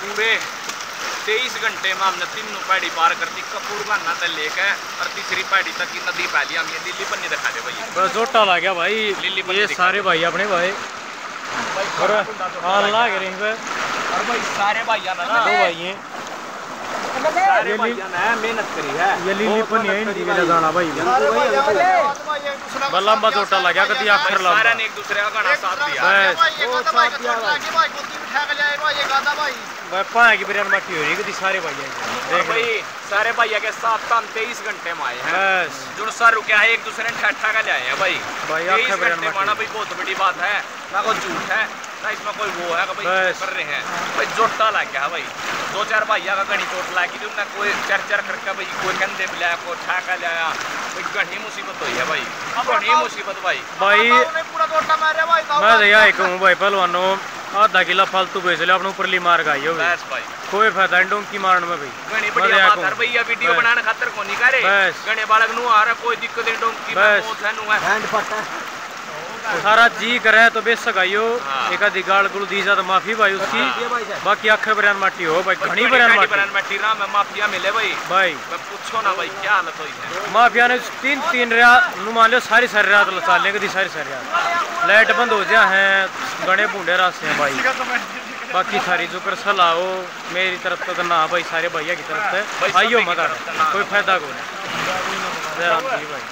पूरे तेईस घंटे में हमने तीनों पहाड़ी पार करती कपूर गाना से लेकर और तीसरी पहाड़ी तक की नदी पहली हम ये दिल्ली पन्नी दिखा दे भाई। बस जोटा ला गया भाई। लिल्ली ये सारे भाई अपने भाई। और हाल ला के और भाई सारे भाई ना दो भाई हैं। ये मेहनत करी है। ये लीली पनी है इनकी वजह गाना भाई बस लंबा जोटा कभी आखिर सारे ने एक दूसरे का गाना साथ दिया। बस भाई पाए की बिरयानी मट्टी हो रही है कभी सारे भाई देख भाई सारे भाइया के साथ तो हम तेईस घंटे में आए हैं। जो सर रुके हैं एक दूसरे ने ठट्ठा का ले आए हैं भाई। भाई तेईस घंटे माना भाई बहुत बड़ी बात है। ना झूठ है। ना इसमें कोई वो है कि भाई कर रहे हैं। भाई जोटा लग गया भाई। दो चार भाइया का घनी चोट लगी थी उन्हें कोई चर चर करके भाई कोई कंधे पे लाया कोई ठाका लाया। भाई घनी मुसीबत हुई है भाई। घनी मुसीबत भाई। भाई मैं तो यही कहूँ भाई पहलवानों आधा किला फालतू बेच लिया अपने ऊपर ली मार गाई हो बस भाई। कोई फ़ायदा नहीं डोंकी मारने में भाई। घनी बढ़िया तो बात है भैया वीडियो बनाने खातर को नहीं करे। बस। बालक नु आ रहा कोई दिक्कत नहीं डोंकी में। मौत है नु है। सारा जी करे तो बेशक आइयो। हाँ। एक आधी गाल गुल दी जा तो माफ़ी भाई उसकी। हाँ। बाकी आखिर बयान माटी हो भाई घनी घनी बयान माटी। राम में माफिया मिले भाई। भाई। मैं पूछो ना भाई क्या हालत हुई है? माफिया ने तीन तीन रात नु मान लो सारी सारी रात लचा लेंगे दी सारी सारी रात। लाइट बंद हो जा है गणे बूढ़े रास्ते हैं भाई। बाकी सारी जो कर सलाह हो मेरी तरफ़ तो ना भाई सारे भैया की तरफ़ से आइयो ना। कोई फ़ायदा को नहीं। जय राम जी भाई।